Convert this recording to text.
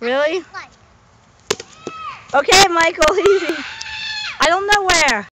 Really? Okay, Michael, easy. I don't know where.